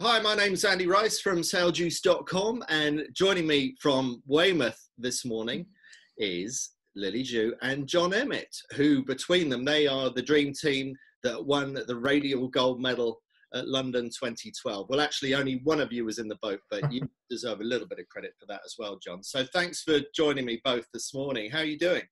Hi, my name is Andy Rice from SailJuice.com, and joining me from Weymouth this morning is Lily Xu and Jon Emmett, who between them they are the dream team that won the radial gold medal at London 2012. Well, actually, only one of you was in the boat, but you deserve a little bit of credit for that as well, Jon. So thanks for joining me both this morning. How are you doing?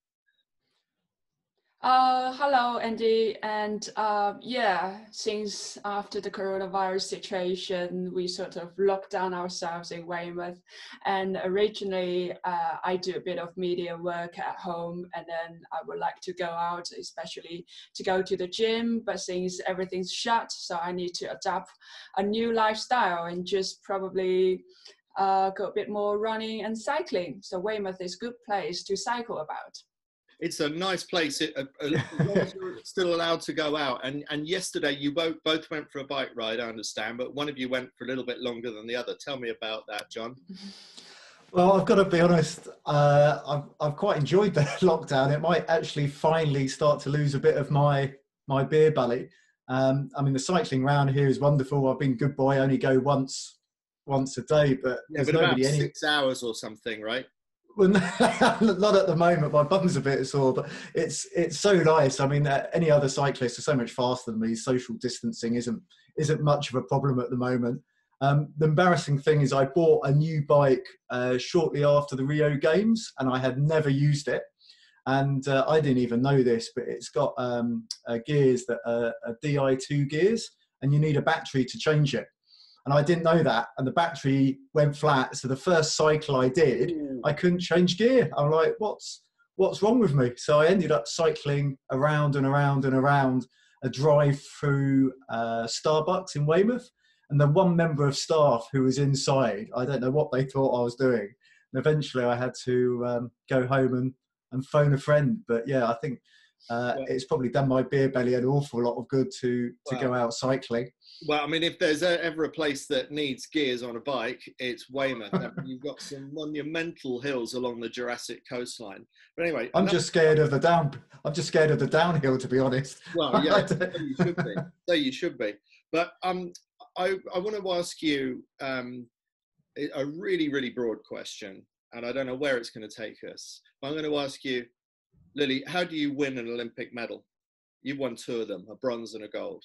Uh, hello, Andy. And uh, yeah, since after the coronavirus situation, we sort of locked down ourselves in Weymouth. And originally, uh, I do a bit of media work at home, and then I would like to go out, especially to go to the gym. But since everything's shut, so I need to adapt a new lifestyle and just probably uh, go a bit more running and cycling. So Weymouth is a good place to cycle about it's a nice place. It, uh, uh still allowed to go out. And and yesterday you both both went for a bike ride, I understand, but one of you went for a little bit longer than the other. Tell me about that, Jon. Well, I've got to be honest. Uh, I've I've quite enjoyed the lockdown. It might actually finally start to lose a bit of my my beer belly. Um, I mean, the cycling round here is wonderful. I've been good boy. I only go once once a day, but yeah, there's but nobody about any six hours or something, right? Well, not at the moment. My bum's a bit sore, but it's it's so nice. I mean, uh, any other cyclists are so much faster than me. Social distancing isn't isn't much of a problem at the moment. Um, the embarrassing thing is, I bought a new bike uh, shortly after the Rio Games, and I had never used it. And uh, I didn't even know this, but it's got um, uh, gears that are, are Di2 gears, and you need a battery to change it and I didn't know that. And the battery went flat. So the first cycle I did, I couldn't change gear. I'm like, what's what's wrong with me? So I ended up cycling around and around and around a drive through uh, Starbucks in Weymouth. And the one member of staff who was inside, I don't know what they thought I was doing. And eventually I had to um, go home and, and phone a friend. But yeah, I think uh, it's probably done my beer belly an awful lot of good to to go out cycling. Well, I mean, if there's ever a place that needs gears on a bike, it's Weymouth. You've got some monumental hills along the Jurassic coastline. But anyway, I'm just scared of the down. I'm just scared of the downhill, to be honest. Well, yeah, so you should be. So you should be. But um, I I want to ask you um, a really really broad question, and I don't know where it's going to take us. But I'm going to ask you Lily, how do you win an Olympic medal? You won two of them, a bronze and a gold.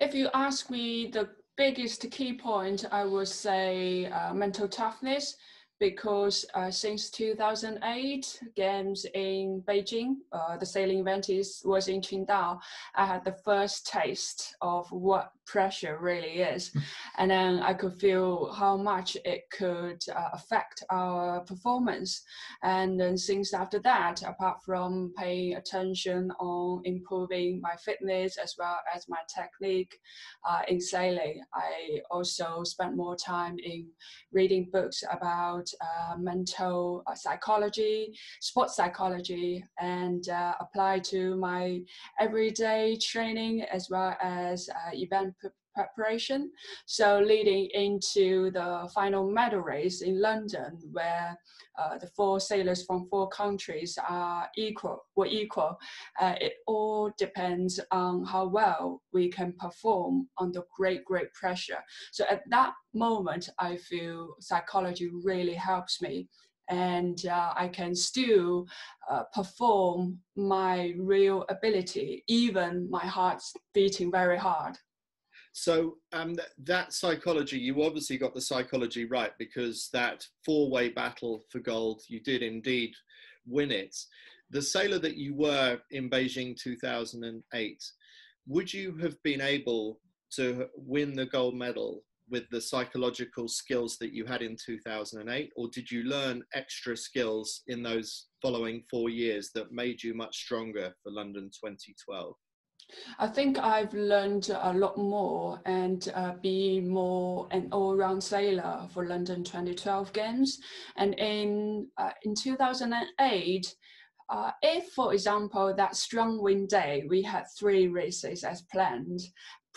If you ask me the biggest key point, I would say uh, mental toughness because uh, since 2008 games in Beijing, uh, the sailing event is, was in Qingdao, I had the first taste of what pressure really is. and then I could feel how much it could uh, affect our performance. And then since after that, apart from paying attention on improving my fitness as well as my technique uh, in sailing, I also spent more time in reading books about uh, mental uh, psychology, sports psychology, and uh, apply to my everyday training as well as uh, event preparation. So leading into the final medal race in London, where uh, the four sailors from four countries are equal, were equal. Uh, it all depends on how well we can perform under great, great pressure. So at that moment, I feel psychology really helps me and uh, I can still uh, perform my real ability, even my heart's beating very hard. So um, th- that psychology, you obviously got the psychology right because that four-way battle for gold, you did indeed win it. The sailor that you were in Beijing 2008, would you have been able to win the gold medal with the psychological skills that you had in 2008, or did you learn extra skills in those following four years that made you much stronger for London 2012? I think I've learned a lot more and uh, be more an all-round sailor for London 2012 games. And in uh, in 2008, uh, if, for example, that strong wind day, we had three races as planned,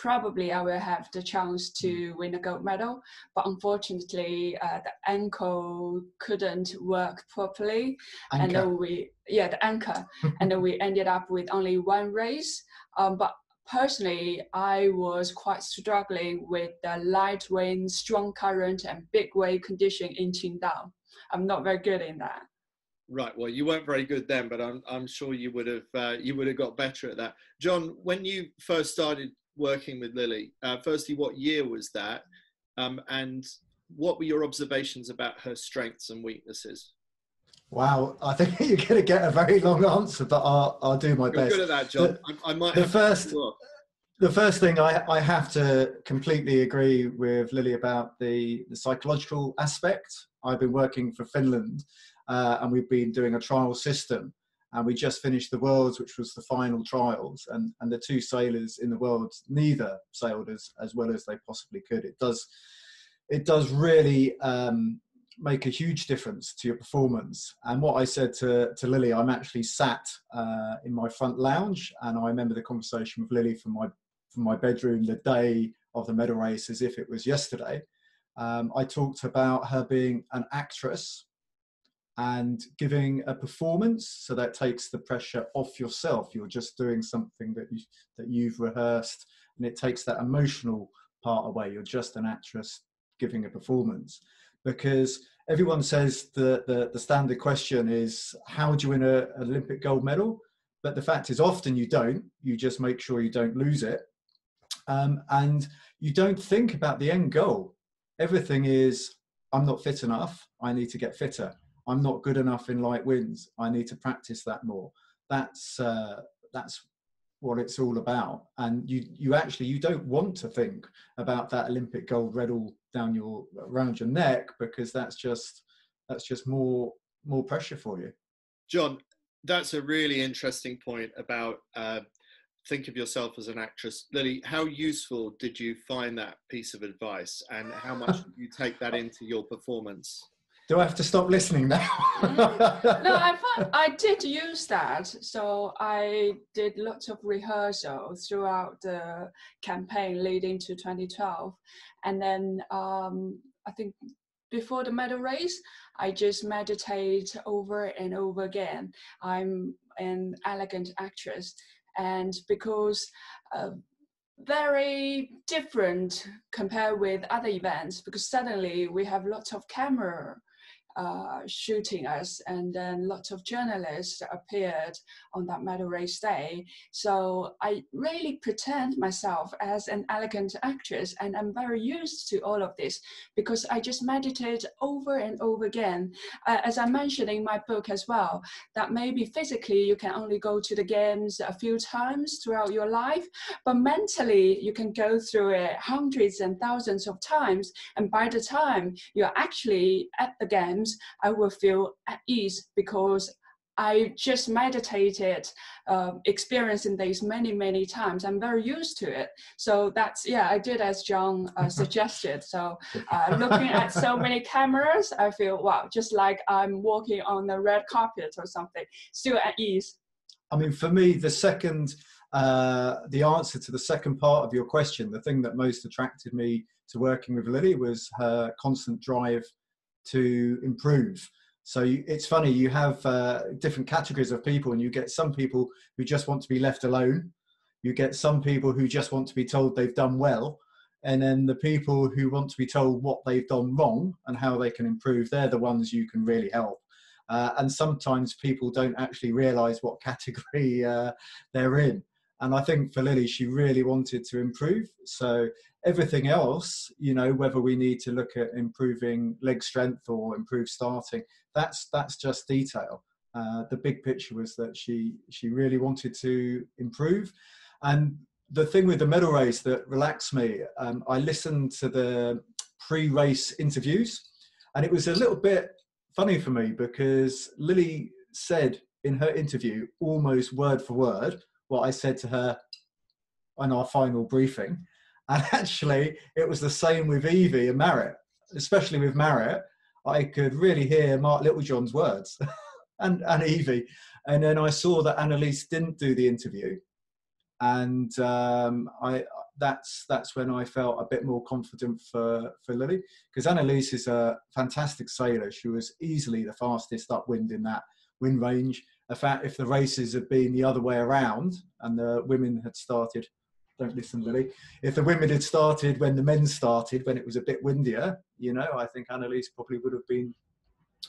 probably I will have the chance to win a gold medal. But unfortunately, uh, the ankle couldn't work properly, anchor. and then we yeah the anchor, and then we ended up with only one race. Um, but personally, I was quite struggling with the light wind, strong current, and big wave condition in Qingdao. I'm not very good in that. Right. Well, you weren't very good then, but I'm I'm sure you would have uh, you would have got better at that. Jon, when you first started working with Lily, uh, firstly, what year was that, um, and what were your observations about her strengths and weaknesses? Wow, I think you're going to get a very long answer, but I'll, I'll do my You're best. good at that, Jon. The, I, I might. the first- the first thing I, I have to completely agree with Lily about the, the psychological aspect. I've been working for Finland uh, and we've been doing a trial system. And we just finished the Worlds, which was the final trials. And, and the two sailors in the Worlds, neither sailed as, as well as they possibly could. It does, it does really um, make a huge difference to your performance. And what I said to, to Lily, I'm actually sat uh, in my front lounge, and I remember the conversation with Lily from my from my bedroom the day of the medal race as if it was yesterday. Um, I talked about her being an actress and giving a performance, so that takes the pressure off yourself. You're just doing something that you that you've rehearsed, and it takes that emotional part away. You're just an actress giving a performance because everyone says the, the, the standard question is how do you win an Olympic gold medal? But the fact is, often you don't. You just make sure you don't lose it. Um, and you don't think about the end goal. Everything is I'm not fit enough. I need to get fitter. I'm not good enough in light winds. I need to practice that more. That's uh, that's what it's all about. And you you actually you don't want to think about that Olympic gold medal down your around your neck because that's just that's just more more pressure for you. Jon, that's a really interesting point about uh, think of yourself as an actress. Lily, how useful did you find that piece of advice, and how much did you take that into your performance? Do I have to stop listening now? no, I found, I did use that. So I did lots of rehearsal throughout the campaign leading to 2012, and then um, I think before the medal race, I just meditate over and over again. I'm an elegant actress, and because uh, very different compared with other events, because suddenly we have lots of camera uh, shooting us, and then lots of journalists appeared on that medal race day. So I really pretend myself as an elegant actress, and I'm very used to all of this because I just meditate over and over again. Uh, as I mentioned in my book as well, that maybe physically you can only go to the games a few times throughout your life, but mentally you can go through it hundreds and thousands of times, and by the time you're actually at the games I will feel at ease because I just meditated, uh, experiencing this many, many times. I'm very used to it. So that's, yeah, I did as Jon uh, suggested. So uh, looking at so many cameras, I feel, wow, just like I'm walking on the red carpet or something, still at ease. I mean, for me, the second, uh, the answer to the second part of your question, the thing that most attracted me to working with Lily was her constant drive to improve. So you, it's funny, you have uh, different categories of people, and you get some people who just want to be left alone. You get some people who just want to be told they've done well. And then the people who want to be told what they've done wrong and how they can improve, they're the ones you can really help. Uh, and sometimes people don't actually realize what category uh, they're in. And I think for Lily, she really wanted to improve. So everything else, you know, whether we need to look at improving leg strength or improve starting, that's that's just detail. Uh, the big picture was that she she really wanted to improve, and the thing with the medal race that relaxed me, um, I listened to the pre-race interviews, and it was a little bit funny for me because Lily said in her interview almost word for word what I said to her on our final briefing. And actually, it was the same with Evi and Marit, especially with Marit. I could really hear Mark Littlejohn's words and, and Evi. And then I saw that Annalise didn't do the interview. And um, I, that's, that's when I felt a bit more confident for, for Lily. Because Annalise is a fantastic sailor. She was easily the fastest upwind in that wind range. In fact, if the races had been the other way around and the women had started don't listen, Lily. If the women had started when the men started, when it was a bit windier, you know, I think Annalise probably would have been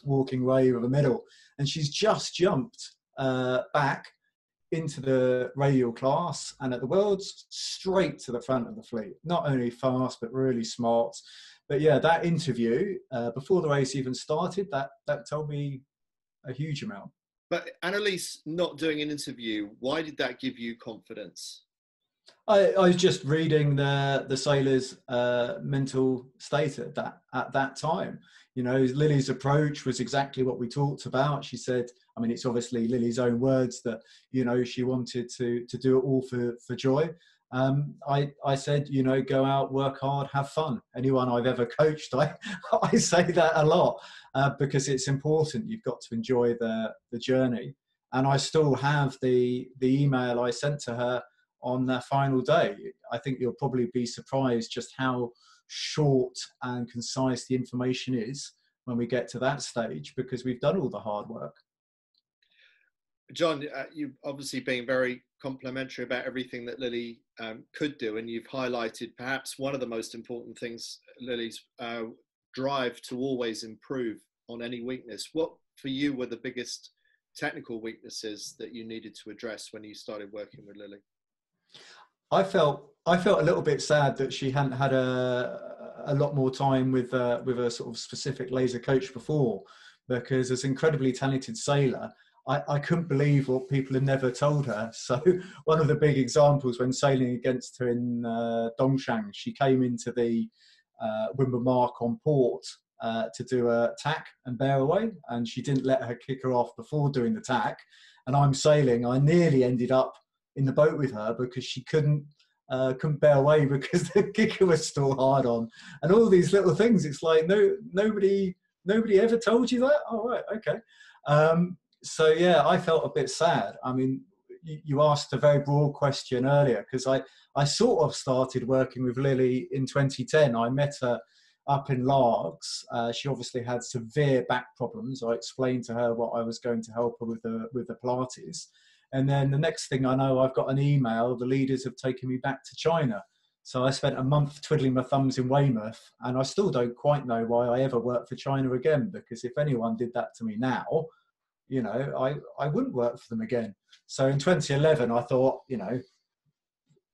walking way with a medal. And she's just jumped uh, back into the radial class and at the worlds straight to the front of the fleet. Not only fast, but really smart. But yeah, that interview uh, before the race even started, that that told me a huge amount. But Annalise not doing an interview, why did that give you confidence? I, I was just reading the the sailors' uh, mental state at that at that time. You know, Lily's approach was exactly what we talked about. She said, I mean, it's obviously Lily's own words that you know she wanted to to do it all for for joy. Um, I, I said, you know, go out, work hard, have fun. Anyone I've ever coached, I, I say that a lot uh, because it's important. You've got to enjoy the, the journey. And I still have the, the email I sent to her on the final day. I think you'll probably be surprised just how short and concise the information is when we get to that stage because we've done all the hard work. Jon, uh, you've obviously been very complimentary about everything that Lily um, could do, and you've highlighted perhaps one of the most important things Lily's uh, drive to always improve on any weakness. What for you were the biggest technical weaknesses that you needed to address when you started working with Lily? I felt I felt a little bit sad that she hadn't had a a lot more time with uh, with a sort of specific laser coach before, because as an incredibly talented sailor, I, I couldn't believe what people had never told her. So one of the big examples when sailing against her in uh, Dongshan, she came into the uh, windward mark on port uh, to do a tack and bear away, and she didn't let her kicker off before doing the tack. And I'm sailing. I nearly ended up in the boat with her because she couldn't uh, couldn't bear away because the kicker was still hard on, and all these little things. It's like no nobody nobody ever told you that. All oh, right, okay. Um, so yeah, I felt a bit sad. I mean, you, you asked a very broad question earlier because I I sort of started working with Lily in 2010. I met her up in Largs. Uh, she obviously had severe back problems. I explained to her what I was going to help her with the with the Pilates, and then the next thing I know, I've got an email. The leaders have taken me back to China. So I spent a month twiddling my thumbs in Weymouth, and I still don't quite know why I ever worked for China again. Because if anyone did that to me now, you know, I, I wouldn't work for them again. So in 2011, I thought, you know,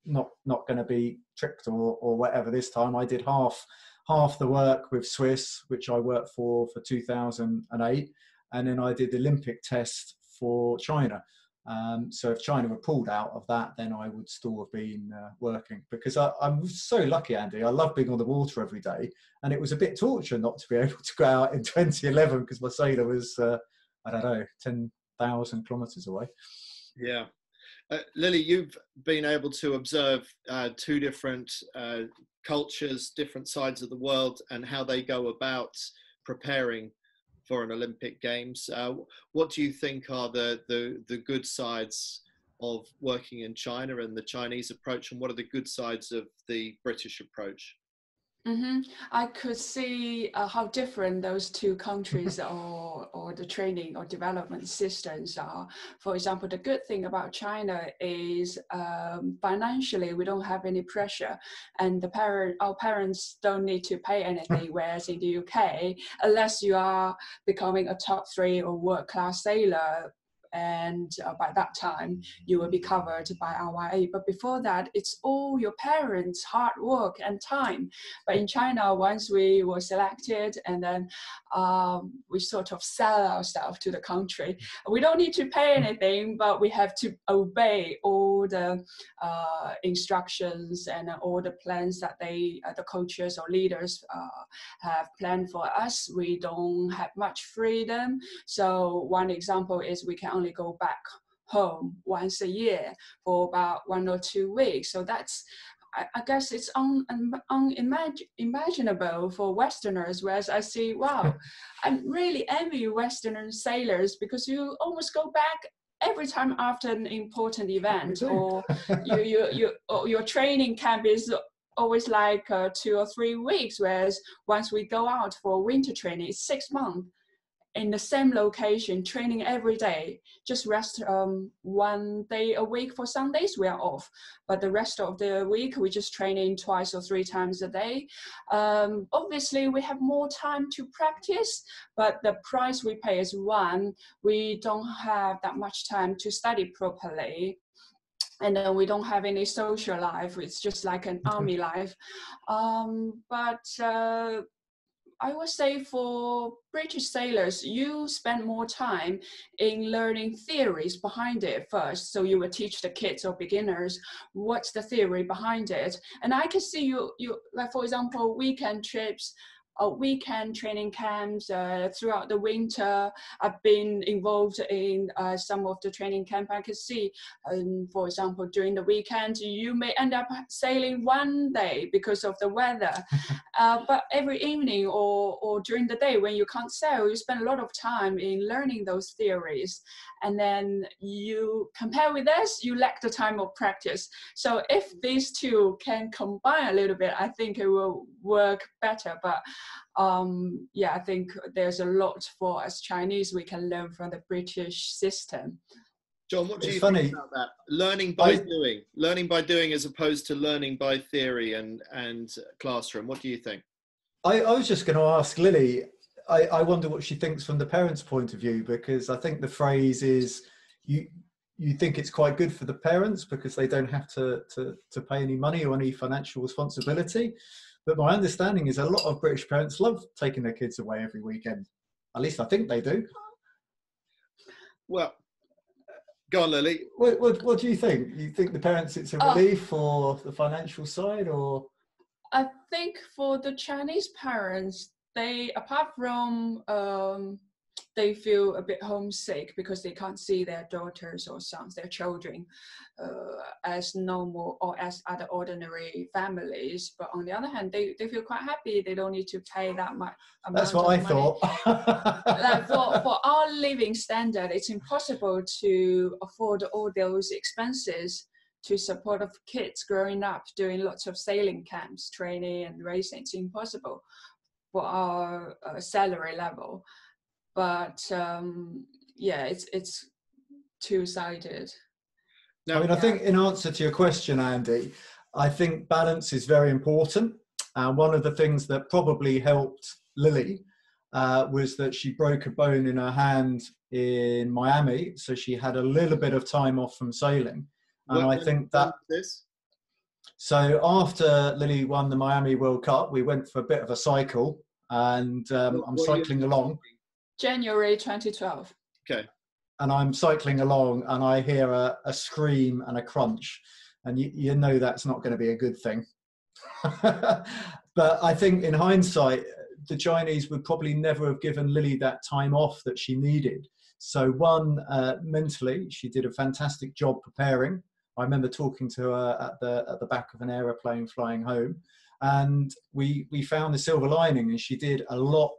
not not going to be tricked or, or whatever this time. I did half half the work with Swiss, which I worked for for 2008, and then I did the Olympic test for China. Um, so if China were pulled out of that, then I would still have been uh, working because I, am so lucky, Andy. I love being on the water every day, and it was a bit torture not to be able to go out in 2011 because my sailor was uh, I don't know, 10,000 kilometers away. Yeah. Uh, Lily, you've been able to observe uh, two different uh, cultures, different sides of the world, and how they go about preparing for an Olympic Games. Uh, what do you think are the, the, the good sides of working in China and the Chinese approach, and what are the good sides of the British approach? Mm-hmm. I could see uh, how different those two countries or, or the training or development systems are. For example, the good thing about China is um, financially we don't have any pressure, and the parent our parents don't need to pay anything. Whereas in the UK, unless you are becoming a top three or world class sailor, and uh, by that time you will be covered by RYA. But before that, it's all your parents' hard work and time. But in China, once we were selected, and then um, we sort of sell ourselves to the country. We don't need to pay anything, but we have to obey all the uh, instructions and all the plans that they, uh, the coaches or leaders uh, have planned for us. We don't have much freedom. So one example is we can only go back home once a year for about one or two weeks. So that's I, I guess it's un, un, unimaginable for Westerners. Whereas I see, wow, I really envy Western sailors because you almost go back every time after an important event, or you, you, you, or your training camp is always like uh, two or three weeks. Whereas once we go out for winter training, it's six months in the same location, training every day. Just rest um, one day a week for Sundays, we are off. But the rest of the week, we just training twice or three times a day. Um, obviously, we have more time to practice, but the price we pay is one. We don't have that much time to study properly and then we don't have any social life it's just like an mm-hmm. army life um, but uh, I would say for British sailors, you spend more time in learning theories behind it first. So you would teach the kids or beginners what's the theory behind it. And I can see you, you like for example, weekend trips uh, weekend training camps uh, throughout the winter. I've been involved in uh, some of the training camp. I can see, um, for example, during the weekend, you may end up sailing one day because of the weather. Uh, but every evening or, or during the day when you can't sail, you spend a lot of time in learning those theories. And then you compare with this, you lack the time of practice. So if these two can combine a little bit, I think it will work better. But um, yeah, I think there's a lot for us Chinese we can learn from the British system. Jon, what do it's you funny. think about that? Learning by I, doing, learning by doing, as opposed to learning by theory and and classroom. What do you think? I, I was just going to ask Lily. I, I wonder what she thinks from the parents' point of view because I think the phrase is you you think it's quite good for the parents because they don't have to to, to pay any money or any financial responsibility. But my understanding is a lot of British parents love taking their kids away every weekend. At least I think they do. Well, go on, Lily. What, what, what do you think? You think the parents it's a oh. relief for the financial side, or? I think for the Chinese parents, they apart from um, they feel a bit homesick because they can't see their daughters or sons, their children, uh, as normal or as other ordinary families. But on the other hand, they, they feel quite happy. They don't need to pay that much. That's what I money. thought. like for, for our living standard, it's impossible to afford all those expenses to support of kids growing up doing lots of sailing camps, training and racing. It's impossible for our uh, salary level but um, yeah, it's it's two sided. Now, I mean, I think in answer to your question, Andy, I think balance is very important. And one of the things that probably helped Lily uh, was that she broke a bone in her hand in Miami, so she had a little bit of time off from sailing. And what I think that this. So after Lily won the Miami World Cup, we went for a bit of a cycle, and um, I'm cycling along. January 2012. Okay. And I'm cycling along and I hear a, a scream and a crunch, and you, you know that's not going to be a good thing. but I think in hindsight, the Chinese would probably never have given Lily that time off that she needed. So, one, uh, mentally, she did a fantastic job preparing. I remember talking to her at the at the back of an aeroplane flying home, and we we found the silver lining, and she did a lot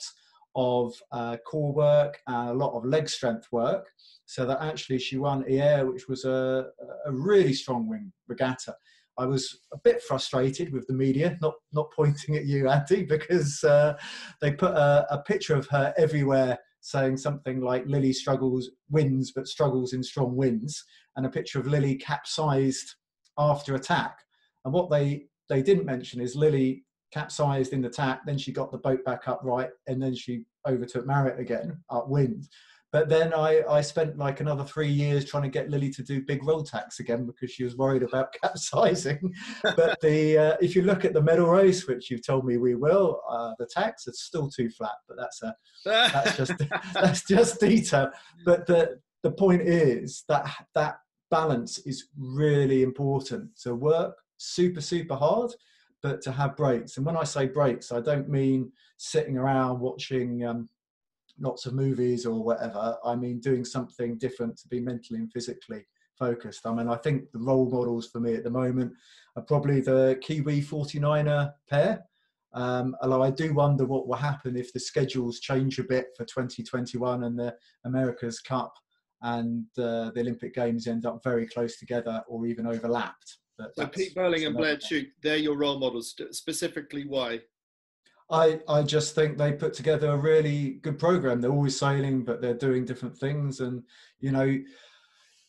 of uh, core work and a lot of leg strength work so that actually she won Hyères, which was a, a really strong wing regatta. I was a bit frustrated with the media, not not pointing at you, Andy, because uh, they put a, a, picture of her everywhere saying something like Lily struggles wins but struggles in strong winds, and a picture of Lily capsized after attack. And what they they didn't mention is Lily capsized in the tack, then she got the boat back up right, and then she overtook Marit again upwind. But then I, I spent like another three years trying to get Lily to do big roll tacks again because she was worried about capsizing. but the uh, if you look at the medal race, which you've told me we will, uh, the tacks are still too flat. But that's a that's just that's just detail. But the the point is that that balance is really important to work super super hard but to have breaks. And when I say breaks, I don't mean sitting around watching um, lots of movies or whatever. I mean doing something different to be mentally and physically focused. I mean, I think the role models for me at the moment are probably the Kiwi 49er pair. Um, although I do wonder what will happen if the schedules change a bit for 2021 and the America's Cup and uh, the Olympic Games end up very close together or even overlapped. So Pete Burling and Blair Tuke, they're your role models. Specifically, why? I, I just think they put together a really good program. They're always sailing, but they're doing different things. And, you know,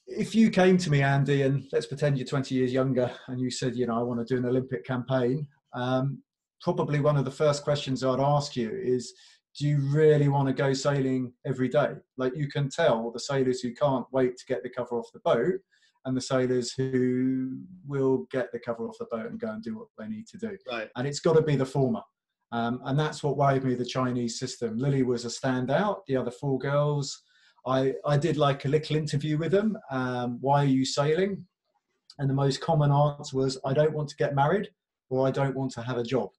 if you came to me, Andy, and let's pretend you're 20 years younger, and you said, you know, I want to do an Olympic campaign, um, probably one of the first questions I'd ask you is, do you really want to go sailing every day? Like you can tell the sailors who can't wait to get the cover off the boat and the sailors who will get the cover off the boat and go and do what they need to do. Right. And it's got to be the former. Um, and that's what worried me the Chinese system. Lily was a standout. The other four girls, I, I did like a little interview with them. Um, why are you sailing? And the most common answer was, I don't want to get married or I don't want to have a job.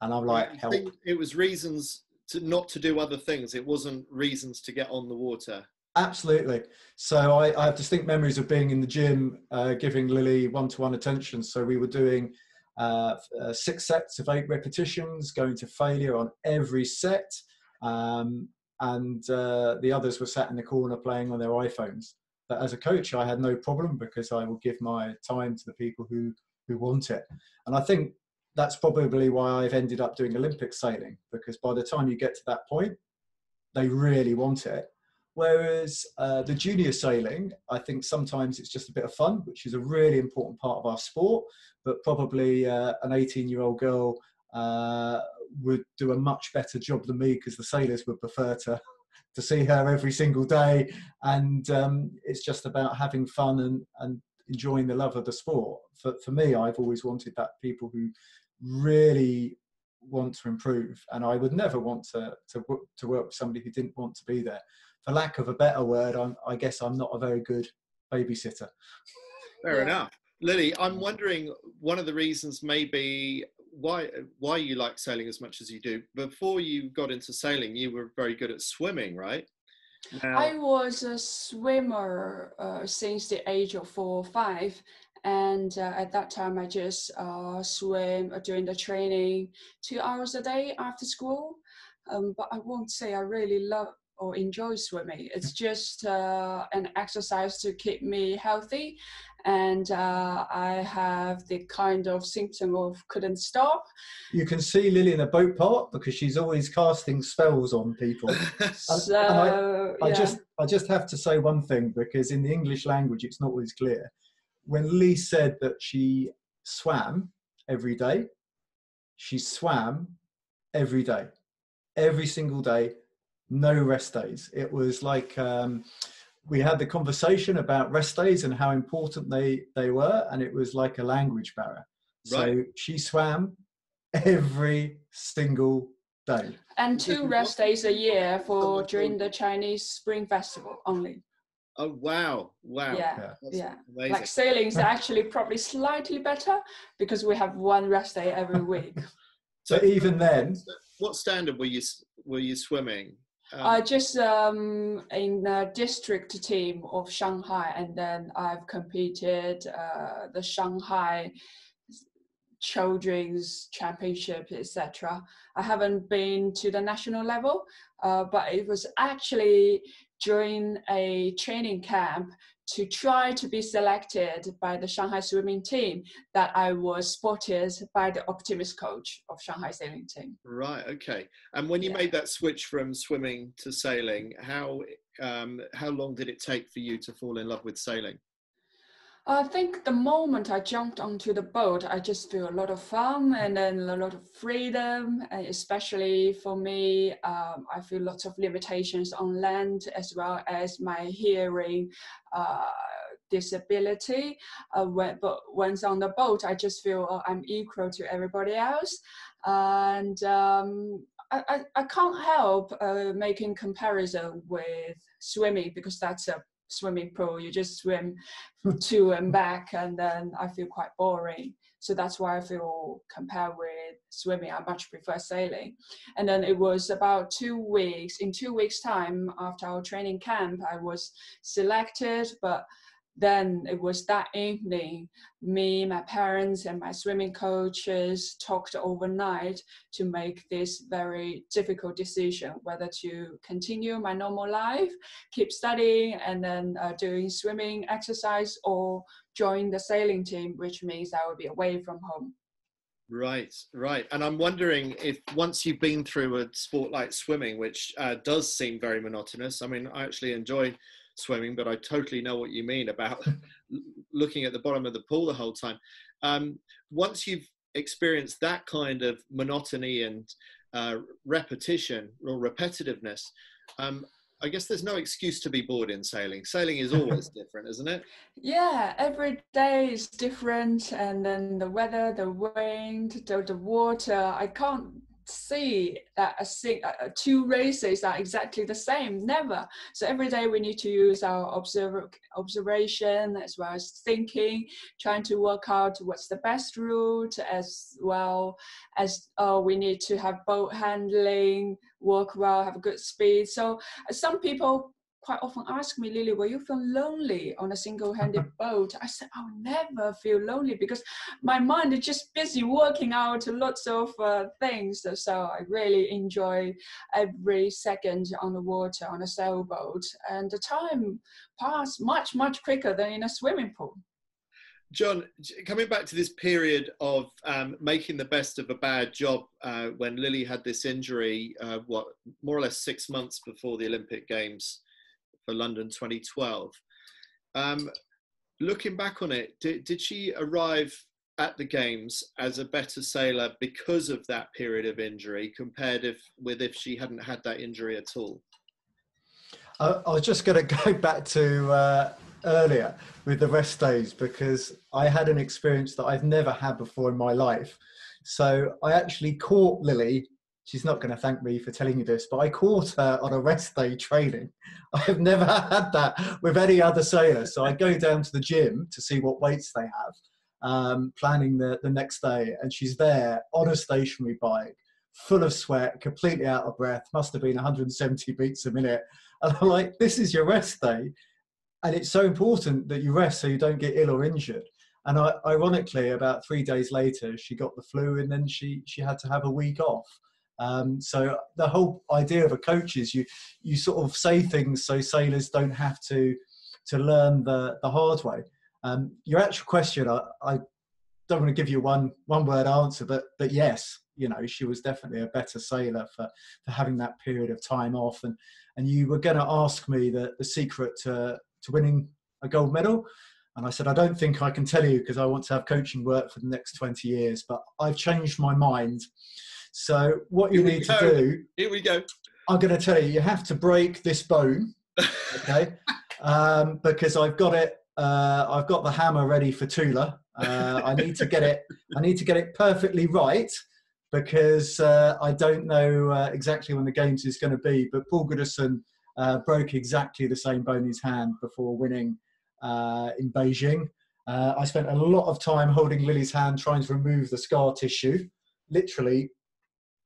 And I'm like, help. It was reasons to not to do other things. It wasn't reasons to get on the water. Absolutely. So I, I have distinct memories of being in the gym, uh, giving Lily one-to-one attention. So we were doing uh, uh, six sets of eight repetitions, going to failure on every set. Um, and uh, the others were sat in the corner playing on their iPhones. But as a coach, I had no problem because I will give my time to the people who, who want it. And I think that's probably why I've ended up doing Olympic sailing because by the time you get to that point, they really want it. Whereas uh, the junior sailing, I think sometimes it's just a bit of fun, which is a really important part of our sport. But probably uh, an 18 year old girl uh, would do a much better job than me because the sailors would prefer to to see her every single day. And um, it's just about having fun and, and enjoying the love of the sport. For, for me, I've always wanted that people who really want to improve and i would never want to, to, to work with somebody who didn't want to be there for lack of a better word I'm, i guess i'm not a very good babysitter fair yeah. enough lily i'm wondering one of the reasons maybe why why you like sailing as much as you do before you got into sailing you were very good at swimming right now, I was a swimmer uh, since the age of four or five, and uh, at that time, I just uh, swim uh, during the training two hours a day after school. Um, but I won't say I really love or enjoy swimming. It's just uh, an exercise to keep me healthy. And uh, I have the kind of symptom of couldn't stop. You can see Lily in a boat part because she's always casting spells on people. so, I, I yeah. just I just have to say one thing because in the English language it's not always clear when Lee said that she swam every day, she swam every day, every single day, no rest days. It was like um, we had the conversation about rest days and how important they, they were, and it was like a language barrier. Right. So she swam every single day. And two rest days a year for during the Chinese Spring Festival only. Oh wow! Wow. Yeah, yeah. Amazing. Like sailing is actually probably slightly better because we have one rest day every week. so even then, what standard were you were you swimming? Um, uh, just um, in the district team of Shanghai, and then I've competed uh, the Shanghai children's championship, etc. I haven't been to the national level, uh, but it was actually during a training camp to try to be selected by the Shanghai swimming team that I was spotted by the Optimist coach of Shanghai sailing team. Right. Okay. And when you yeah. made that switch from swimming to sailing, how um, how long did it take for you to fall in love with sailing? I think the moment I jumped onto the boat, I just feel a lot of fun and then a lot of freedom. And especially for me, um, I feel lots of limitations on land as well as my hearing uh, disability. Uh, when, but once on the boat, I just feel uh, I'm equal to everybody else. And um, I, I, I, can't help uh, making comparison with swimming because that's a swimming pool. You just swim to and back, and then I feel quite boring. So that's why I feel compared with swimming, I much prefer sailing. And then it was about two weeks. In two weeks' time, after our training camp, I was selected, but then it was that evening me my parents and my swimming coaches talked overnight to make this very difficult decision whether to continue my normal life keep studying and then uh, doing swimming exercise or join the sailing team which means i will be away from home Right, right. And I'm wondering if once you've been through a sport like swimming, which uh, does seem very monotonous, I mean, I actually enjoy swimming, but I totally know what you mean about looking at the bottom of the pool the whole time. Um, once you've experienced that kind of monotony and uh, repetition or repetitiveness, um, I guess there's no excuse to be bored in sailing. Sailing is always different, isn't it? Yeah, every day is different, and then the weather, the wind, the, the water. I can't see that a, a, two races are exactly the same never. So every day we need to use our observer, observation as well as thinking trying to work out what's the best route as well as uh, we need to have boat handling work well have a good speed. So uh, some people quite often ask me, Lily, will you feel lonely on a single-handed boat? I said, I'll never feel lonely because my mind is just busy working out lots of uh, things. So I really enjoy every second on the water on a sailboat, and the time passed much much quicker than in a swimming pool. Jon, coming back to this period of um, making the best of a bad job uh, when Lily had this injury, uh, what more or less six months before the Olympic Games for London 2012. Um, looking back on it, did, did she arrive at the games as a better sailor because of that period of injury compared if, with if she hadn't had that injury at all? I, I was just going to go back to uh, earlier with the rest days because I had an experience that I've never had before in my life. So I actually caught Lily she's not going to thank me for telling you this, but I caught her on a rest day training. I've never had that with any other sailor. So I go down to the gym to see what weights they have, um, planning the, the next day, and she's there on a stationary bike, full of sweat, completely out of breath, must have been 170 beats a minute. And I'm like, this is your rest day. And it's so important that you rest so you don't get ill or injured. And I, ironically, about three days later, she got the flu and then she, she had to have a week off. Um, so the whole idea of a coach is you you sort of say things so sailors don't have to to learn the the hard way. Um, your actual question, I, I don't want to give you one one word answer, but but yes, you know she was definitely a better sailor for for having that period of time off. And and you were going to ask me the the secret to to winning a gold medal. And I said, I don't think I can tell you because I want to have coaching work for the next 20 years, but I've changed my mind. So what you need to do. Here we go. I'm going to tell you, you have to break this bone, okay? um, because I've got it. Uh, I've got the hammer ready for Tula. Uh, I need to get it. I need to get it perfectly right because uh, I don't know uh, exactly when the games is going to be. But Paul Goodison uh, broke exactly the same bone in his hand before winning uh, in Beijing. I spent a lot of time holding Lily's hand, trying to remove the scar tissue. Literally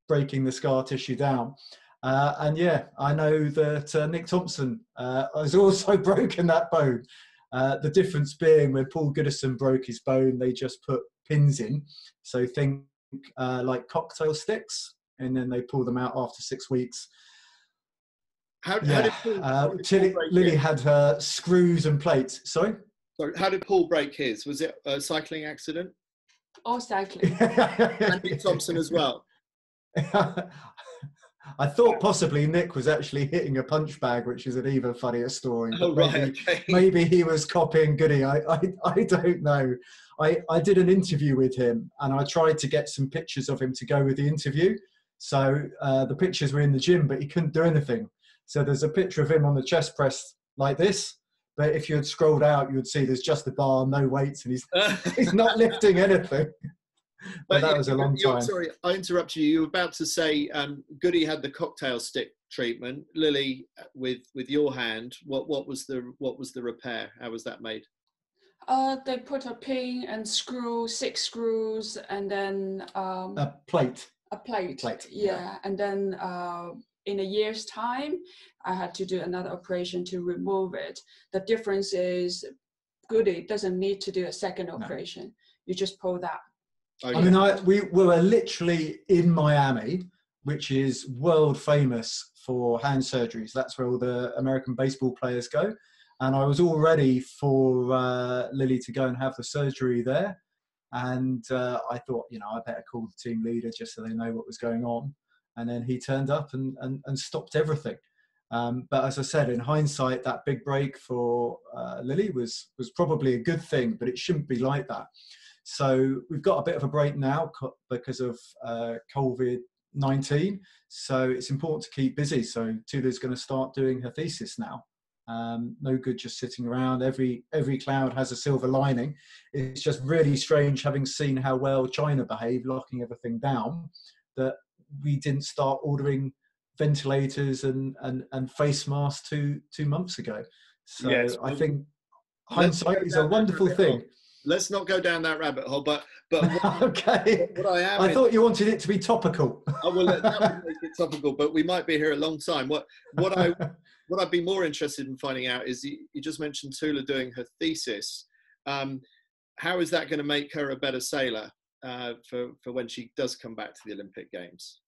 breaking the scar tissue down. Uh, and yeah, I know that uh, Nick Thompson uh, has also broken that bone. Uh, the difference being when Paul Goodison broke his bone, they just put pins in. So think uh, like cocktail sticks, and then they pull them out after six weeks. How, yeah. how did Paul, uh, Lily, Lily had her screws and plates. Sorry? Sorry, how did Paul break his? Was it a cycling accident? Or cycling. and Nick Thompson as well. I thought possibly Nick was actually hitting a punch bag, which is an even funnier story. Oh, maybe, okay. maybe he was copying Goody. I, I, I don't know. I, I did an interview with him and I tried to get some pictures of him to go with the interview. So uh, the pictures were in the gym, but he couldn't do anything. So there's a picture of him on the chest press like this. But if you had scrolled out, you would see there's just a bar, no weights, and he's he's not lifting anything but that was a long time. Sorry, I interrupted you. You were about to say um, Goody had the cocktail stick treatment. Lily, uh, with with your hand, what what was the what was the repair? How was that made? Uh, they put a pin and screw, six screws, and then um, a plate. A plate. Plate. Yeah, yeah. and then uh, in a year's time, I had to do another operation to remove it. The difference is, Goody doesn't need to do a second no. operation. You just pull that Oh, yeah. I mean, I, we, we were literally in Miami, which is world famous for hand surgeries. That's where all the American baseball players go. And I was all ready for uh, Lily to go and have the surgery there. And uh, I thought, you know, I better call the team leader just so they know what was going on. And then he turned up and, and, and stopped everything. Um, but as I said, in hindsight, that big break for uh, Lily was was probably a good thing, but it shouldn't be like that. So we've got a bit of a break now because of uh, COVID 19. So it's important to keep busy. So Tuula's going to start doing her thesis now. Um, no good just sitting around. Every every cloud has a silver lining. It's just really strange having seen how well China behaved, locking everything down, that we didn't start ordering ventilators and, and, and face masks two two months ago. So I think hindsight is a wonderful thing. Let's not go down that rabbit hole, but but what, okay. What I am, I thought you wanted it to be topical. I will let that make it topical, but we might be here a long time. What what I what I'd be more interested in finding out is you, you just mentioned Tuula doing her thesis. Um, how is that going to make her a better sailor uh, for for when she does come back to the Olympic Games?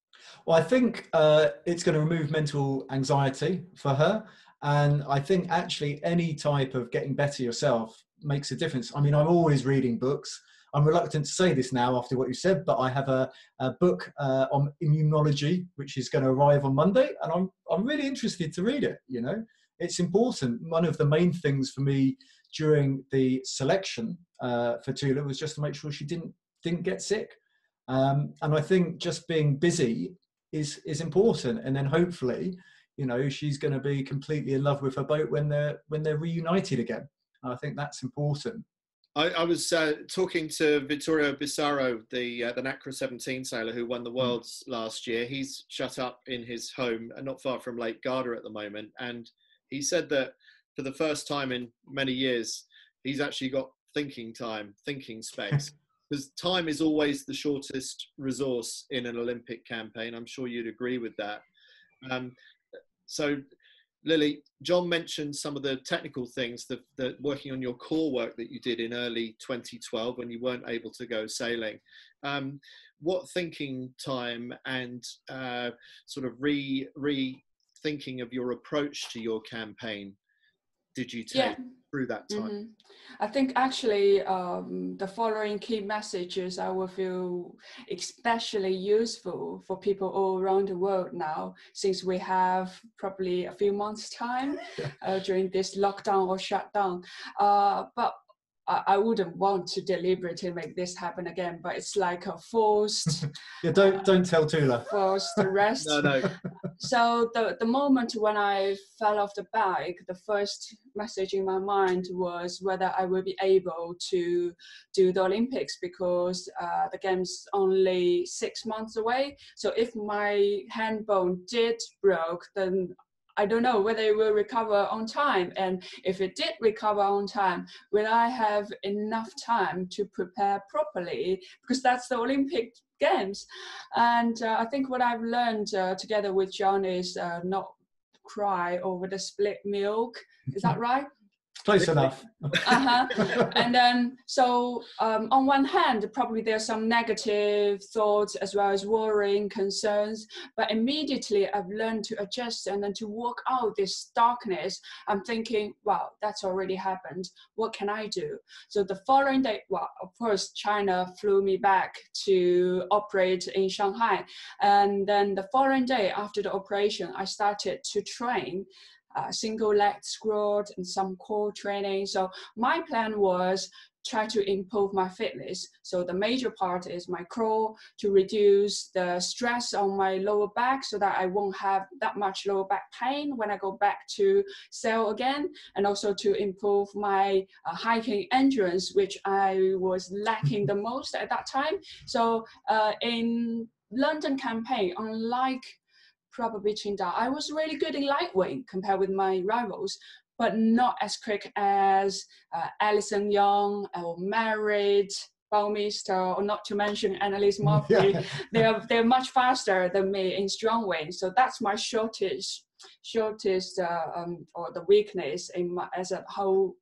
Well, I think uh, it's going to remove mental anxiety for her. And I think actually any type of getting better yourself makes a difference. I mean, I'm always reading books. I'm reluctant to say this now after what you said, but I have a, a book uh, on immunology which is going to arrive on Monday, and I'm I'm really interested to read it. You know, it's important. One of the main things for me during the selection uh, for Tuula was just to make sure she didn't didn't get sick. Um, and I think just being busy is is important. And then hopefully, you know, she's going to be completely in love with her boat when they're when they're reunited again. I think that's important. I, I was uh, talking to Vittorio Bissaro, the uh, the NACRA 17 sailor who won the hmm. worlds mm. last year. He's shut up in his home, uh, not far from Lake Garda at the moment, and he said that for the first time in many years, he's actually got thinking time, thinking space. because time is always the shortest resource in an Olympic campaign. I'm sure you'd agree with that. Um, so, Lily, Jon mentioned some of the technical things that, that, working on your core work that you did in early 2012 when you weren't able to go sailing. Um, what thinking time and uh, sort of re rethinking of your approach to your campaign did you take yeah. Through that time? Mm-hmm. I think actually um, the following key messages I will feel especially useful for people all around the world now, since we have probably a few months' time uh, during this lockdown or shutdown. Uh, but I, wouldn't want to deliberately make this happen again, but it's like a forced. yeah, don't uh, don't tell Tuula. Forced rest. no, no. So the the moment when I fell off the bike, the first message in my mind was whether I will be able to do the Olympics because uh, the game's only six months away. So if my hand bone did broke, then I don't know whether it will recover on time. And if it did recover on time, will I have enough time to prepare properly? Because that's the Olympic Games. And uh, I think what I've learned uh, together with Jon is uh, not cry over the split milk. Is that right? Close enough. uh-huh. And then, so um, on one hand, probably there's some negative thoughts as well as worrying concerns, but immediately I've learned to adjust and then to walk out this darkness. I'm thinking, wow, that's already happened. What can I do? So the following day, well, of course, China flew me back to operate in Shanghai. And then the following day after the operation, I started to train uh, single leg squat and some core training. So my plan was try to improve my fitness. So the major part is my crawl to reduce the stress on my lower back so that I won't have that much lower back pain when I go back to sail again, and also to improve my uh, hiking endurance, which I was lacking the most at that time. So uh, in London campaign, unlike probably Qingdao. I was really good in lightweight compared with my rivals, but not as quick as uh, Alison Young or Marit, Bouwmeester, or not to mention Annalise Murphy. Yeah. they're, they're much faster than me in strong weight. So that's my shortest, shortest uh, um, or the weakness in my, as a whole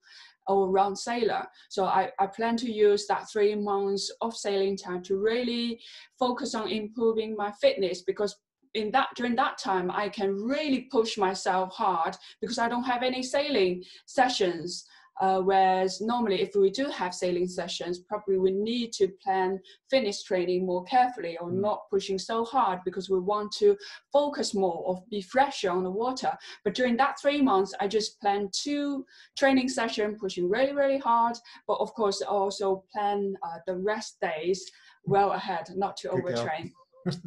all round sailor. So I, I plan to use that three months of sailing time to really focus on improving my fitness because in that during that time i can really push myself hard because i don't have any sailing sessions Uh, whereas normally, if we do have sailing sessions, probably we need to plan finish training more carefully or mm. not pushing so hard because we want to focus more or be fresher on the water. But during that three months, I just plan two training sessions, pushing really, really hard. But of course, also plan uh, the rest days well ahead, not to overtrain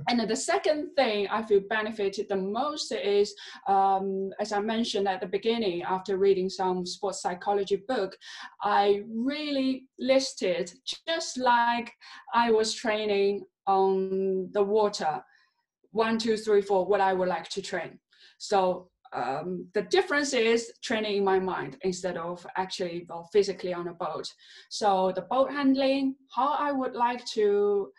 and the second thing I feel benefited the most is, um, as I mentioned at the beginning, after reading some sports psychology book, I really listed just like I was training on the water, one, two, three, four, what I would like to train. So um, the difference is training in my mind instead of actually well, physically on a boat. So the boat handling, how I would like to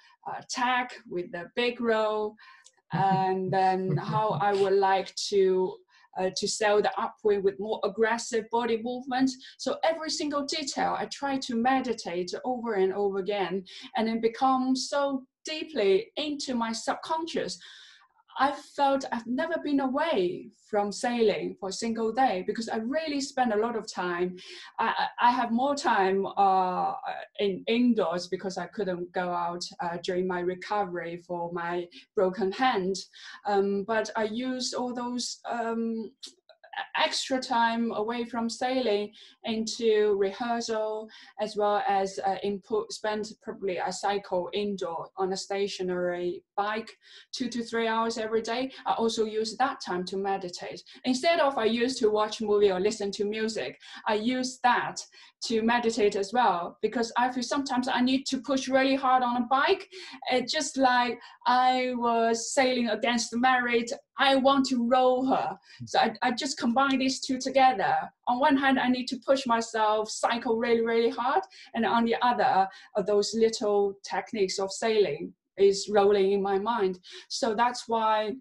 tag with the big row, and then how I would like to uh, to sell the upwind with more aggressive body movement. So every single detail, I try to meditate over and over again, and then become so deeply into my subconscious I felt I've never been away from sailing for a single day because I really spend a lot of time. I, I have more time uh, in indoors because I couldn't go out uh, during my recovery for my broken hand. Um, but I used all those um, extra time away from sailing into rehearsal as well as uh, input spend probably a cycle indoor on a stationary bike two to three hours every day i also use that time to meditate instead of i used to watch movie or listen to music i use that to meditate as well because I feel sometimes I need to push really hard on a bike. It's just like I was sailing against the Marit. I want to roll her. So I, I just combine these two together. On one hand, I need to push myself, cycle really, really hard. And on the other, are those little techniques of sailing is rolling in my mind. So that's why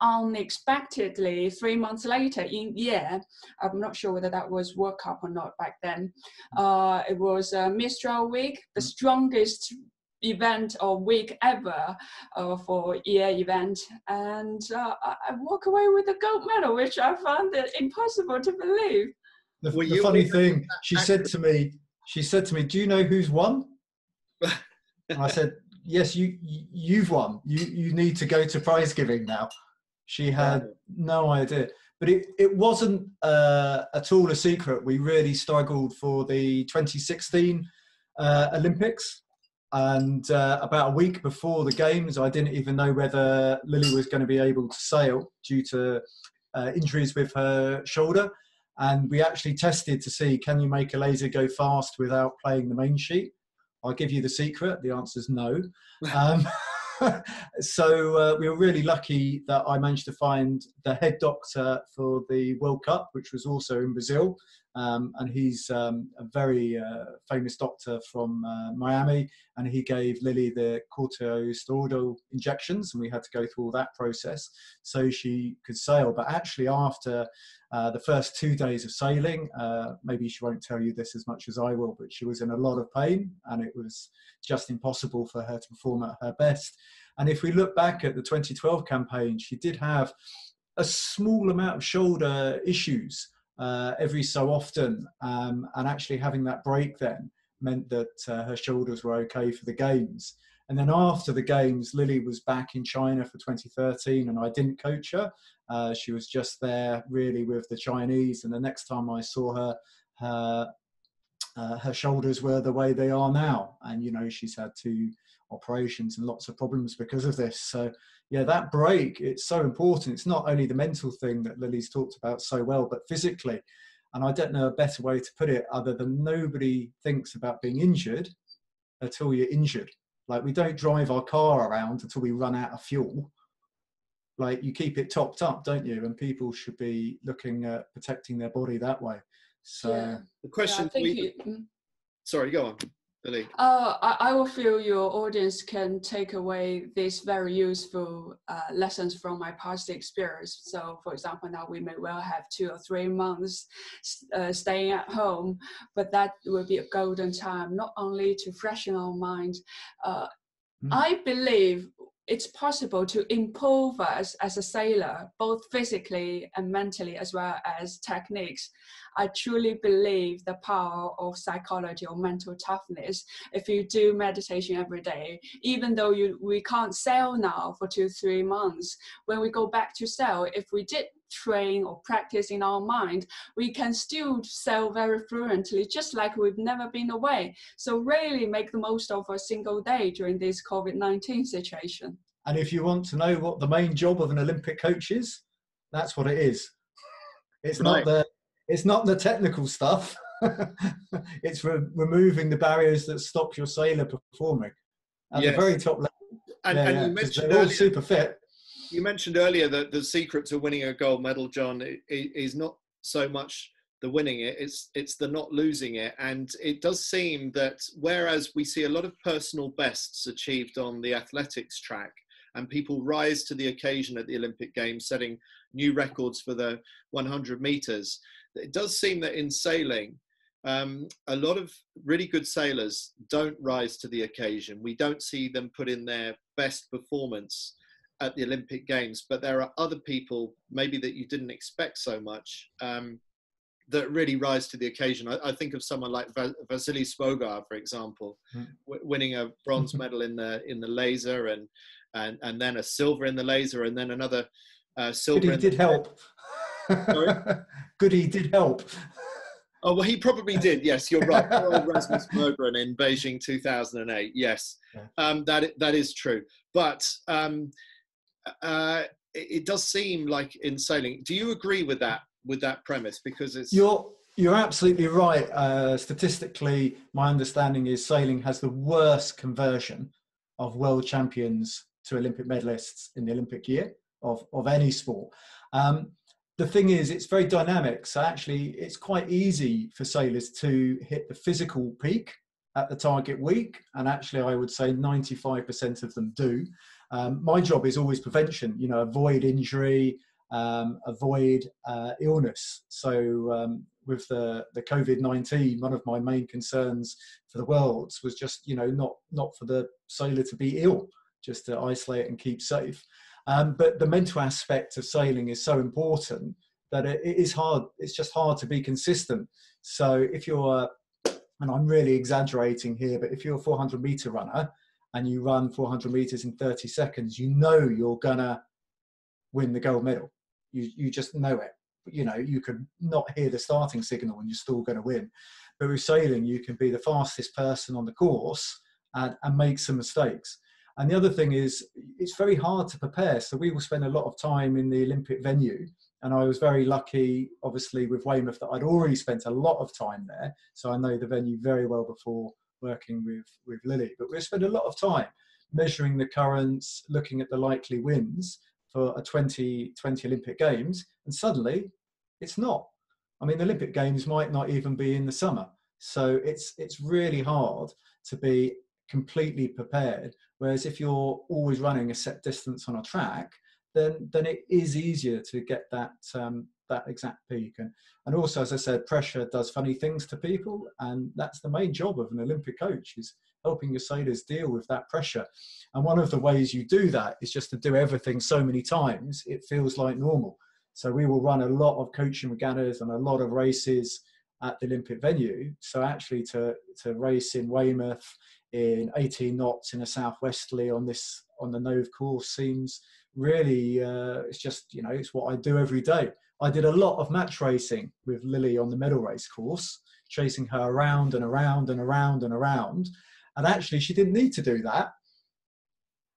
unexpectedly three months later in Hyères i'm not sure whether that was world cup or not back then uh, it was a mistral week the mm-hmm. strongest event or week ever uh, for Hyères event and uh, i walk away with a gold medal which i found it impossible to believe the, the funny thing she said to me she said to me do you know who's won and i said yes you you've won you you need to go to prize giving now she had no idea. But it, it wasn't uh, at all a secret. We really struggled for the 2016 uh, Olympics. And uh, about a week before the games, I didn't even know whether Lily was going to be able to sail due to uh, injuries with her shoulder. And we actually tested to see can you make a laser go fast without playing the main sheet? I'll give you the secret. The answer is no. Um, so uh, we were really lucky that I managed to find the head doctor for the World Cup, which was also in Brazil. Um, and he's um, a very uh, famous doctor from uh, Miami, and he gave Lily the corticosteroidal injections, and we had to go through all that process so she could sail. But actually, after uh, the first two days of sailing, uh, maybe she won't tell you this as much as I will, but she was in a lot of pain, and it was just impossible for her to perform at her best. And if we look back at the 2012 campaign, she did have a small amount of shoulder issues uh, every so often, um, and actually having that break then meant that uh, her shoulders were okay for the games. And then after the games, Lily was back in China for 2013, and I didn't coach her. Uh, she was just there really with the Chinese. And the next time I saw her, her, uh, her shoulders were the way they are now. And, you know, she's had two operations and lots of problems because of this. So yeah, that break, it's so important. It's not only the mental thing that Lily's talked about so well, but physically. And I don't know a better way to put it other than nobody thinks about being injured until you're injured. Like we don't drive our car around until we run out of fuel. Like you keep it topped up, don't you? And people should be looking at protecting their body that way. So yeah. the question yeah, we, you, mm. sorry, go on. Uh, I, I will feel your audience can take away these very useful uh, lessons from my past experience. So, for example, now we may well have two or three months uh, staying at home, but that will be a golden time not only to freshen our mind. Mm. I believe it's possible to improve us as a sailor, both physically and mentally, as well as techniques. I truly believe the power of psychology or mental toughness. If you do meditation every day, even though you we can't sail now for two three months, when we go back to sail, if we did train or practice in our mind, we can still sail very fluently, just like we've never been away. So really make the most of a single day during this COVID-19 situation. And if you want to know what the main job of an Olympic coach is, that's what it is. It's right. not the it's not the technical stuff. it's re- removing the barriers that stop your sailor performing at yes. the very top level. And, yeah, and yeah, you mentioned they're all super fit you mentioned earlier that the secret to winning a gold medal, Jon, is not so much the winning it it's it's the not losing it and it does seem that whereas we see a lot of personal bests achieved on the athletics track and people rise to the occasion at the olympic games setting new records for the 100 meters it does seem that in sailing um, a lot of really good sailors don't rise to the occasion we don't see them put in their best performance at the Olympic Games, but there are other people maybe that you didn't expect so much um, that really rise to the occasion. I, I think of someone like Va- Vasily Žbogar, for example, mm. w- winning a bronze medal in the in the laser and and and then a silver in the laser and then another uh, silver. Good, he did the- help. Good, he did help. Oh well, he probably did. Yes, you're right. Rasmus Myrgren in Beijing 2008. Yes, yeah. um, that that is true. But um, uh, it, does seem like in sailing. Do you agree with that with that premise? Because it's you're you're absolutely right. Uh, statistically, my understanding is sailing has the worst conversion of world champions to Olympic medalists in the Olympic year of of any sport. Um, the thing is, it's very dynamic. So actually, it's quite easy for sailors to hit the physical peak at the target week, and actually, I would say 95% of them do. Um, my job is always prevention, you know, avoid injury, um, avoid uh, illness. So um, with the, the COVID-19, one of my main concerns for the world was just, you know, not, not for the sailor to be ill, just to isolate and keep safe. Um, but the mental aspect of sailing is so important that it, it is hard. It's just hard to be consistent. So if you're, and I'm really exaggerating here, but if you're a 400 meter runner, and you run 400 meters in 30 seconds, you know you're gonna win the gold medal. You you just know it. You know you could not hear the starting signal and you're still going to win. But with sailing, you can be the fastest person on the course and, and make some mistakes. And the other thing is, it's very hard to prepare. So we will spend a lot of time in the Olympic venue. And I was very lucky, obviously, with Weymouth that I'd already spent a lot of time there. So I know the venue very well before working with, with Lily. But we spent a lot of time measuring the currents, looking at the likely winds for a 2020 Olympic Games, and suddenly it's not. I mean, the Olympic Games might not even be in the summer. So it's it's really hard to be completely prepared. Whereas if you're always running a set distance on a track, then then it is easier to get that um, that exact peak. And, and also, as I said, pressure does funny things to people. And that's the main job of an Olympic coach is helping your sailors deal with that pressure. And one of the ways you do that is just to do everything so many times, it feels like normal. So we will run a lot of coaching regattas and a lot of races at the Olympic venue. So actually to, to race in Weymouth in 18 knots in a southwesterly on this on the Nothe course seems really uh, it's just you know it's what I do every day. I did a lot of match racing with Lily on the medal race course, chasing her around and around and around and around. And actually, she didn't need to do that.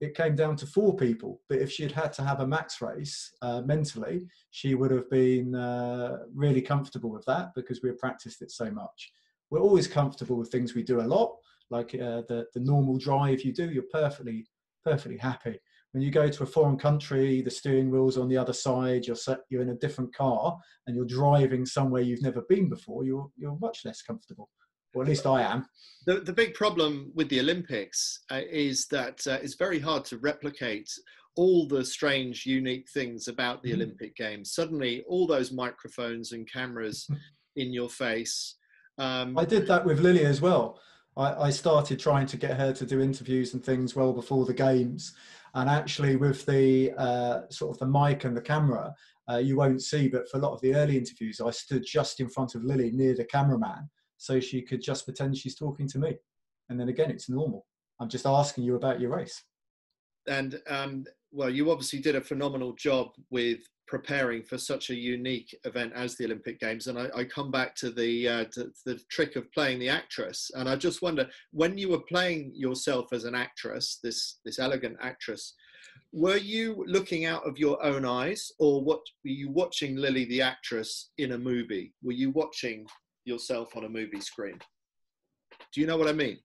It came down to four people. But if she'd had to have a max race uh, mentally, she would have been uh, really comfortable with that because we had practiced it so much. We're always comfortable with things we do a lot, like uh, the, the normal drive you do, you're perfectly, perfectly happy when you go to a foreign country, the steering wheel's on the other side, you're set, you're in a different car, and you're driving somewhere you've never been before. You're you're much less comfortable. Or at least I am. The the big problem with the Olympics uh, is that uh, it's very hard to replicate all the strange, unique things about the mm. Olympic Games. Suddenly, all those microphones and cameras in your face. Um, I did that with Lily as well. I, I started trying to get her to do interviews and things well before the games and actually with the uh, sort of the mic and the camera uh, you won't see, but for a lot of the early interviews, I stood just in front of Lily near the cameraman so she could just pretend she's talking to me. And then again, it's normal. I'm just asking you about your race. And um, well, you obviously did a phenomenal job with preparing for such a unique event as the Olympic Games. And I, I come back to the uh, to the trick of playing the actress, and I just wonder when you were playing yourself as an actress, this this elegant actress, were you looking out of your own eyes, or what were you watching Lily the actress in a movie? Were you watching yourself on a movie screen? Do you know what I mean?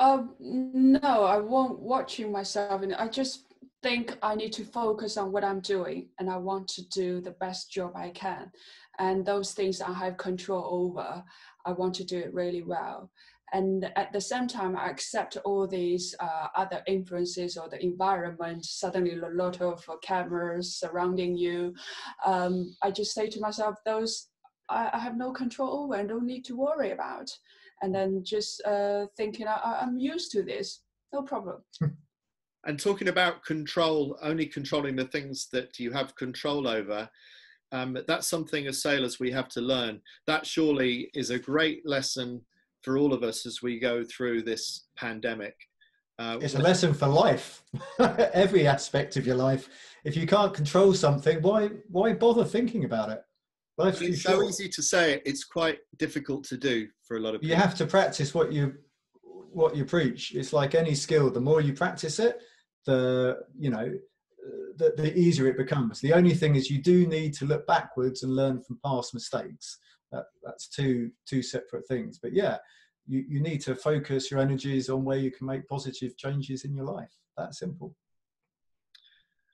Um, no, I won't watching myself, and I just think I need to focus on what I'm doing and I want to do the best job I can. And those things I have control over, I want to do it really well. And at the same time, I accept all these uh, other influences or the environment, suddenly a lot of cameras surrounding you. Um, I just say to myself, those I, I, have no control over and don't need to worry about. And then just uh, thinking, I, I'm used to this, no problem. and talking about control, only controlling the things that you have control over, um, that's something as sailors we have to learn. That surely is a great lesson for all of us as we go through this pandemic. Uh, it's a lesson for life, every aspect of your life. If you can't control something, why why bother thinking about it? Life's it's so easy to say. It's quite difficult to do for a lot of people. You have to practice what you what you preach. It's like any skill. The more you practice it, the you know, the, the easier it becomes. The only thing is you do need to look backwards and learn from past mistakes. That, that's two two separate things. But yeah, you, you need to focus your energies on where you can make positive changes in your life. That simple.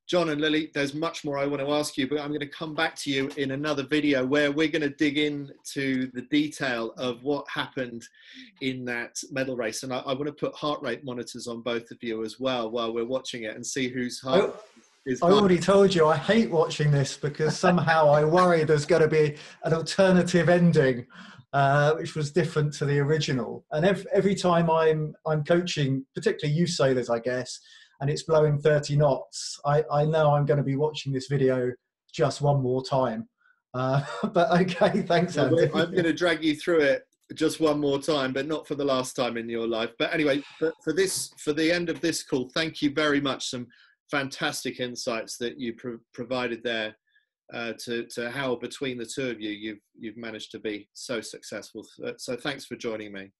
Jon and Lily, there's much more I want to ask you, but I'm going to come back to you in another video where we're going to dig into the detail of what happened in that medal race. And I, I want to put heart rate monitors on both of you as well while we're watching it and see whose heart. is I already told you I hate watching this because somehow I worry there's going to be an alternative ending, uh, which was different to the original. And every, every time I'm I'm coaching, particularly youth sailors, I guess, and it's blowing 30 knots, I, I know I'm going to be watching this video just one more time. Uh, but okay, thanks, well, Andy. I'm going to drag you through it just one more time, but not for the last time in your life. But anyway, for, for this, for the end of this call, thank you very much. Some fantastic insights that you pro- provided there uh, to, to how between the two of you, you've, you've managed to be so successful. So thanks for joining me.